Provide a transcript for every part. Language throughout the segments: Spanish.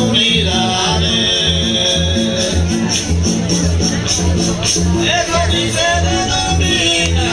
comunidades. Eso sí se denomina,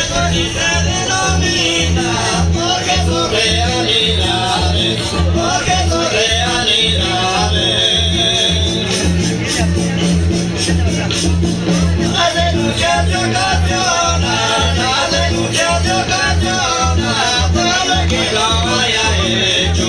eso sí se denomina, porque son realidades, porque son realidades. Las denuncias se ocasionan, las denuncias se ocasionan, para que lo haya hecho,